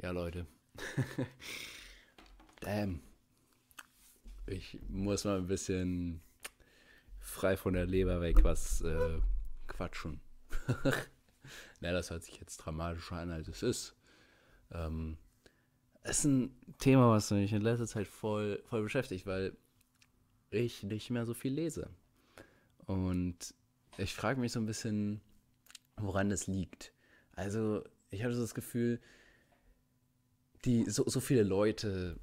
Ja, Leute. Damn. Ich muss mal ein bisschen frei von der Leber weg was äh, quatschen. Na, das hört sich jetzt dramatischer an, als es ist. Ähm, es ist ein Thema, was mich in letzter Zeit voll, voll beschäftigt, weil ich nicht mehr so viel lese. Und ich frage mich so ein bisschen, woran das liegt. Also, ich habe so das Gefühl, die, so, so viele Leute,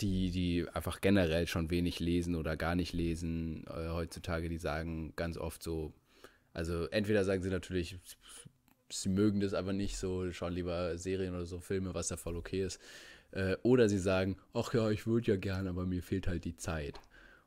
die, die einfach generell schon wenig lesen oder gar nicht lesen äh, heutzutage, die sagen ganz oft so, also entweder sagen sie natürlich, sie mögen das aber nicht so, schauen lieber Serien oder so Filme, was ja voll okay ist. Äh, oder sie sagen, ach ja, ich würde ja gern, aber mir fehlt halt die Zeit.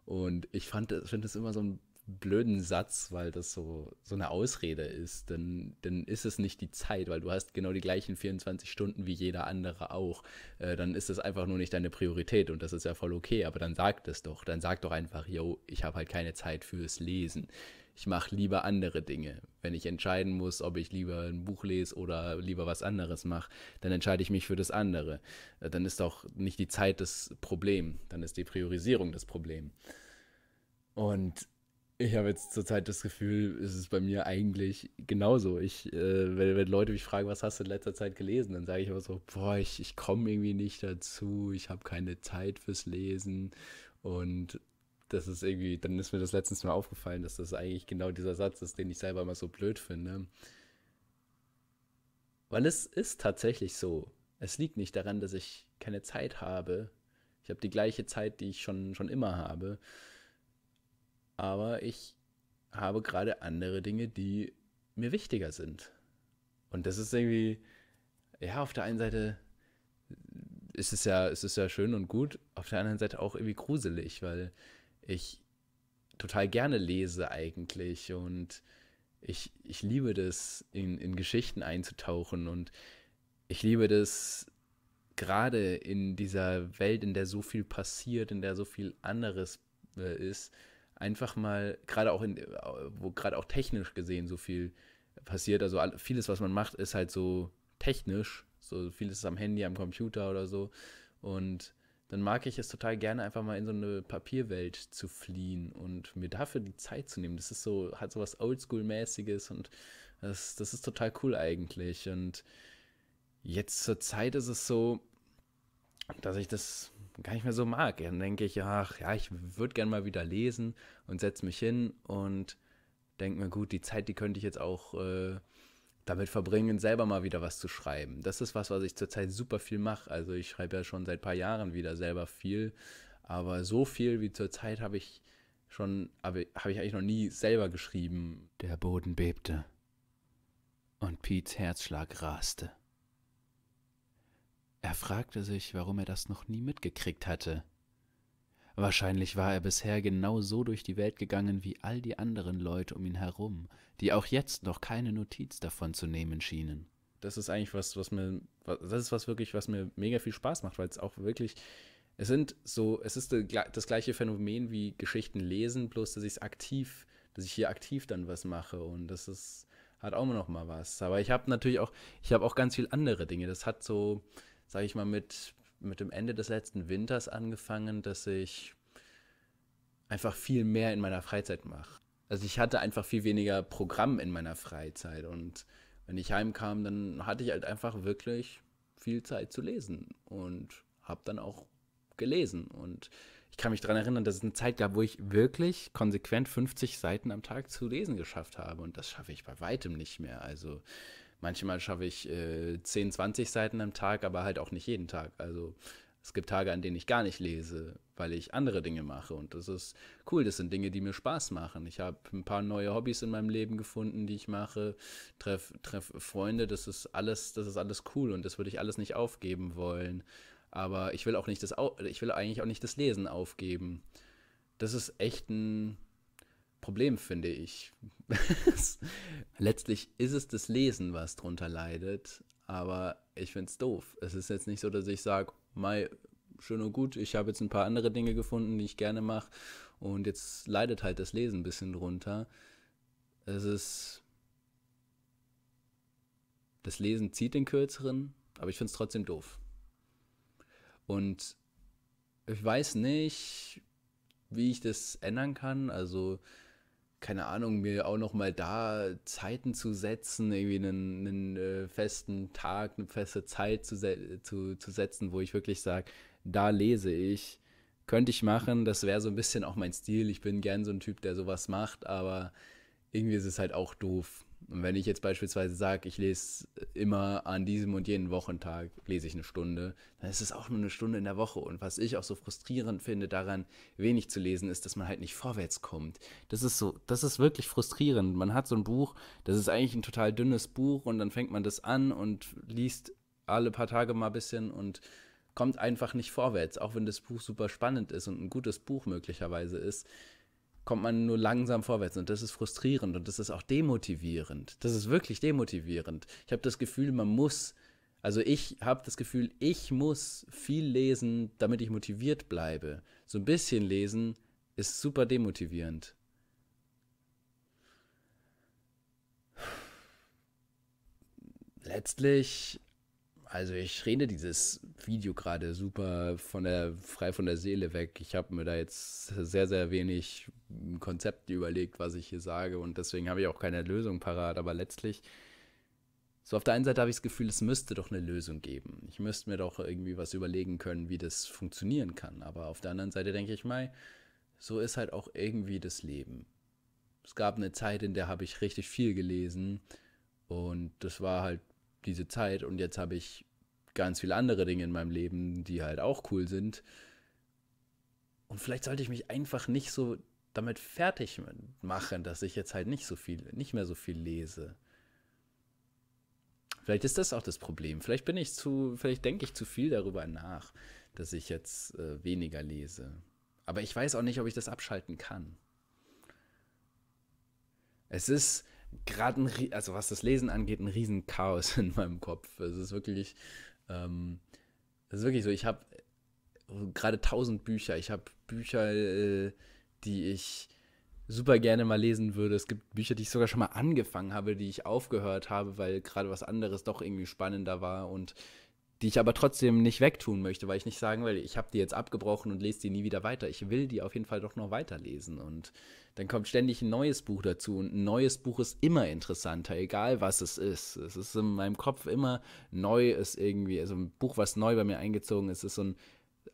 Und ich finde das immer so ein blöden Satz, weil das so, so eine Ausrede ist, dann, dann ist es nicht die Zeit, weil du hast genau die gleichen 24 Stunden wie jeder andere auch. Äh, dann ist es einfach nur nicht deine Priorität und das ist ja voll okay, aber dann sag das doch. Dann sag doch einfach, yo, ich habe halt keine Zeit fürs Lesen. Ich mache lieber andere Dinge. Wenn ich entscheiden muss, ob ich lieber ein Buch lese oder lieber was anderes mache, dann entscheide ich mich für das andere. Äh, dann ist doch nicht die Zeit das Problem, dann ist die Priorisierung das Problem. Und ich habe jetzt zurzeit das Gefühl, es ist bei mir eigentlich genauso. Ich, äh, wenn, wenn, Leute mich fragen, was hast du in letzter Zeit gelesen, dann sage ich immer so, boah, ich, ich komme irgendwie nicht dazu, ich habe keine Zeit fürs Lesen. Und das ist irgendwie, dann ist mir das letztens mal aufgefallen, dass das eigentlich genau dieser Satz ist, den ich selber immer so blöd finde. Weil es ist tatsächlich so. Es liegt nicht daran, dass ich keine Zeit habe. Ich habe die gleiche Zeit, die ich schon, schon immer habe aber ich habe gerade andere Dinge, die mir wichtiger sind. Und das ist irgendwie, ja, auf der einen Seite ist es ja, ist es ja schön und gut, auf der anderen Seite auch irgendwie gruselig, weil ich total gerne lese eigentlich und ich, ich liebe das, in, in Geschichten einzutauchen und ich liebe das gerade in dieser Welt, in der so viel passiert, in der so viel anderes äh, ist, einfach mal, gerade auch in, wo gerade auch technisch gesehen so viel passiert, also vieles, was man macht, ist halt so technisch, so vieles ist am Handy, am Computer oder so. Und dann mag ich es total gerne, einfach mal in so eine Papierwelt zu fliehen und mir dafür die Zeit zu nehmen. Das ist so, hat so was Oldschool-mäßiges und das, das ist total cool eigentlich. Und jetzt zur Zeit ist es so, dass ich das gar nicht mehr so mag. Dann denke ich, ach ja, ich würde gerne mal wieder lesen und setze mich hin und denke mir, gut, die Zeit, die könnte ich jetzt auch äh, damit verbringen, selber mal wieder was zu schreiben. Das ist was, was ich zurzeit super viel mache. Also ich schreibe ja schon seit ein paar Jahren wieder selber viel, aber so viel wie zurzeit habe ich schon, habe hab ich eigentlich noch nie selber geschrieben. Der Boden bebte und Piets Herzschlag raste. Er fragte sich, warum er das noch nie mitgekriegt hatte. Wahrscheinlich war er bisher genau so durch die Welt gegangen wie all die anderen Leute um ihn herum, die auch jetzt noch keine Notiz davon zu nehmen schienen. Das ist eigentlich was, was mir, das ist was wirklich, was mir mega viel Spaß macht, weil es auch wirklich, es sind so, es ist das gleiche Phänomen wie Geschichten lesen, bloß dass ich es aktiv, dass ich hier aktiv dann was mache und das ist, hat auch noch mal was. Aber ich habe natürlich auch, ich habe auch ganz viel andere Dinge. Das hat so, sage ich mal, mit, mit dem Ende des letzten Winters angefangen, dass ich einfach viel mehr in meiner Freizeit mache. Also ich hatte einfach viel weniger Programm in meiner Freizeit und wenn ich heimkam, dann hatte ich halt einfach wirklich viel Zeit zu lesen und habe dann auch gelesen und ich kann mich daran erinnern, dass es eine Zeit gab, wo ich wirklich konsequent 50 Seiten am Tag zu lesen geschafft habe und das schaffe ich bei weitem nicht mehr. Also Manchmal schaffe ich äh, 10, 20 Seiten am Tag, aber halt auch nicht jeden Tag. Also es gibt Tage, an denen ich gar nicht lese, weil ich andere Dinge mache. Und das ist cool. Das sind Dinge, die mir Spaß machen. Ich habe ein paar neue Hobbys in meinem Leben gefunden, die ich mache. Treff, treff Freunde. Das ist alles, das ist alles cool und das würde ich alles nicht aufgeben wollen. Aber ich will auch nicht das, ich will eigentlich auch nicht das Lesen aufgeben. Das ist echt ein Problem, finde ich. Letztlich ist es das Lesen, was drunter leidet, aber ich finde es doof. Es ist jetzt nicht so, dass ich sage, Mai, schön und gut, ich habe jetzt ein paar andere Dinge gefunden, die ich gerne mache und jetzt leidet halt das Lesen ein bisschen drunter. Es ist. Das Lesen zieht den kürzeren, aber ich finde es trotzdem doof. Und ich weiß nicht, wie ich das ändern kann. Also, keine Ahnung, mir auch noch mal da Zeiten zu setzen, irgendwie einen, einen äh, festen Tag, eine feste Zeit zu, zu, zu setzen, wo ich wirklich sage, da lese ich. Könnte ich machen, das wäre so ein bisschen auch mein Stil. Ich bin gern so ein Typ, der sowas macht, aber irgendwie ist es halt auch doof. Und wenn ich jetzt beispielsweise sage, ich lese immer an diesem und jenen Wochentag, lese ich eine Stunde, dann ist es auch nur eine Stunde in der Woche. Und was ich auch so frustrierend finde daran, wenig zu lesen, ist, dass man halt nicht vorwärts kommt. Das ist so, das ist wirklich frustrierend. Man hat so ein Buch, das ist eigentlich ein total dünnes Buch und dann fängt man das an und liest alle paar Tage mal ein bisschen und kommt einfach nicht vorwärts, auch wenn das Buch super spannend ist und ein gutes Buch möglicherweise ist kommt man nur langsam vorwärts und das ist frustrierend und das ist auch demotivierend. Das ist wirklich demotivierend. Ich habe das Gefühl, man muss, also ich habe das Gefühl, ich muss viel lesen, damit ich motiviert bleibe. So ein bisschen lesen ist super demotivierend. Letztlich also ich rede dieses Video gerade super von der, frei von der Seele weg. Ich habe mir da jetzt sehr, sehr wenig Konzepte überlegt, was ich hier sage und deswegen habe ich auch keine Lösung parat. Aber letztlich, so auf der einen Seite habe ich das Gefühl, es müsste doch eine Lösung geben. Ich müsste mir doch irgendwie was überlegen können, wie das funktionieren kann. Aber auf der anderen Seite denke ich mal, so ist halt auch irgendwie das Leben. Es gab eine Zeit, in der habe ich richtig viel gelesen und das war halt diese Zeit und jetzt habe ich ganz viele andere Dinge in meinem Leben, die halt auch cool sind. Und vielleicht sollte ich mich einfach nicht so damit fertig machen, dass ich jetzt halt nicht so viel, nicht mehr so viel lese. Vielleicht ist das auch das Problem. Vielleicht bin ich zu, vielleicht denke ich zu viel darüber nach, dass ich jetzt äh, weniger lese. Aber ich weiß auch nicht, ob ich das abschalten kann. Es ist, gerade ein, also was das Lesen angeht, ein riesen Chaos in meinem Kopf. Es ist wirklich, ähm, es ist wirklich so, ich habe gerade tausend Bücher. Ich habe Bücher, äh, die ich super gerne mal lesen würde. Es gibt Bücher, die ich sogar schon mal angefangen habe, die ich aufgehört habe, weil gerade was anderes doch irgendwie spannender war und die ich aber trotzdem nicht wegtun möchte, weil ich nicht sagen will, ich habe die jetzt abgebrochen und lese die nie wieder weiter. Ich will die auf jeden Fall doch noch weiterlesen und dann kommt ständig ein neues Buch dazu und ein neues Buch ist immer interessanter, egal was es ist. Es ist in meinem Kopf immer neu, ist irgendwie, also ein Buch, was neu bei mir eingezogen ist, ist so ein,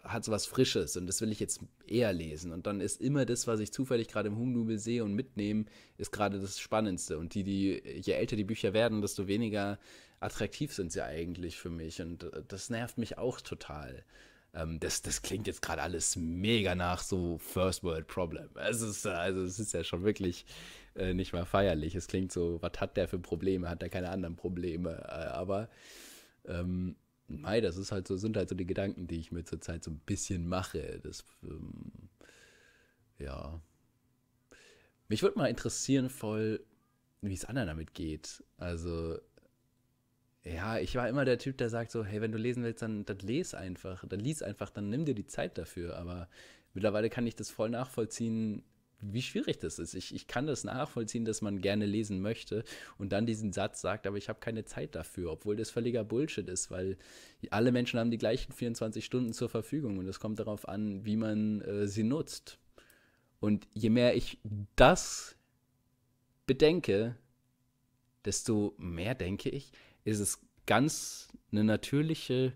hat so was Frisches und das will ich jetzt eher lesen. Und dann ist immer das, was ich zufällig gerade im Humnubel sehe und mitnehme, ist gerade das Spannendste. Und die, die, je älter die Bücher werden, desto weniger attraktiv sind sie eigentlich für mich. Und äh, das nervt mich auch total. Ähm, das, das klingt jetzt gerade alles mega nach so First World Problem. Es ist, also es ist ja schon wirklich äh, nicht mal feierlich. Es klingt so, was hat der für Probleme? Hat der keine anderen Probleme? Äh, aber ähm, Mei, das ist halt so, sind halt so die Gedanken, die ich mir zurzeit so ein bisschen mache. Das, ähm, ja. Mich würde mal interessieren, voll, wie es anderen damit geht. Also, ja, ich war immer der Typ, der sagt so, hey, wenn du lesen willst, dann, dann les einfach, dann lies einfach, dann nimm dir die Zeit dafür. Aber mittlerweile kann ich das voll nachvollziehen, wie schwierig das ist. Ich, ich kann das nachvollziehen, dass man gerne lesen möchte und dann diesen Satz sagt, aber ich habe keine Zeit dafür, obwohl das völliger Bullshit ist, weil alle Menschen haben die gleichen 24 Stunden zur Verfügung und es kommt darauf an, wie man äh, sie nutzt. Und je mehr ich das bedenke, desto mehr denke ich, ist es ganz eine natürliche,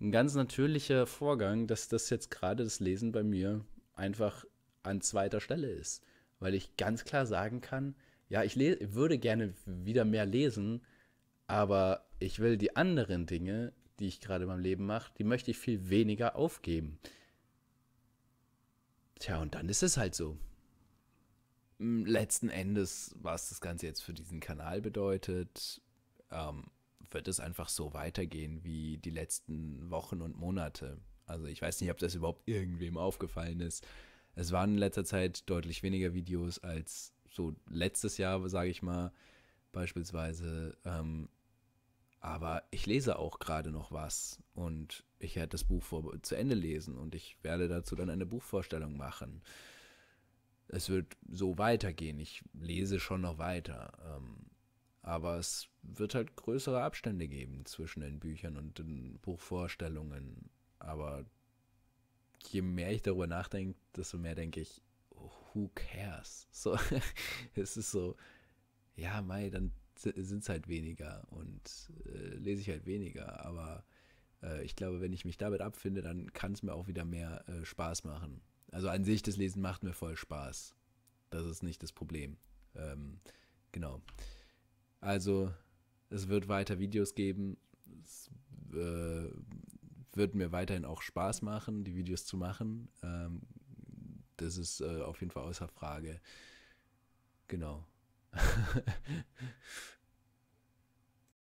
ein ganz natürlicher Vorgang, dass das jetzt gerade das Lesen bei mir einfach an zweiter Stelle ist. Weil ich ganz klar sagen kann, ja, ich würde gerne wieder mehr lesen, aber ich will die anderen Dinge, die ich gerade in meinem Leben mache, die möchte ich viel weniger aufgeben. Tja, und dann ist es halt so. Letzten Endes, was das Ganze jetzt für diesen Kanal bedeutet, ähm, wird es einfach so weitergehen wie die letzten Wochen und Monate. Also ich weiß nicht, ob das überhaupt irgendwem aufgefallen ist. Es waren in letzter Zeit deutlich weniger Videos als so letztes Jahr, sage ich mal, beispielsweise. Ähm, aber ich lese auch gerade noch was und ich werde das Buch vor, zu Ende lesen und ich werde dazu dann eine Buchvorstellung machen. Es wird so weitergehen. Ich lese schon noch weiter. Ähm, aber es wird halt größere Abstände geben zwischen den Büchern und den Buchvorstellungen. Aber je mehr ich darüber nachdenke, desto mehr denke ich, who cares? So, es ist so, ja, Mai, dann sind es halt weniger und äh, lese ich halt weniger. Aber äh, ich glaube, wenn ich mich damit abfinde, dann kann es mir auch wieder mehr äh, Spaß machen. Also an sich, das Lesen macht mir voll Spaß. Das ist nicht das Problem. Ähm, genau. Also, es wird weiter Videos geben. Es äh, wird mir weiterhin auch Spaß machen, die Videos zu machen. Ähm, das ist äh, auf jeden Fall außer Frage. Genau.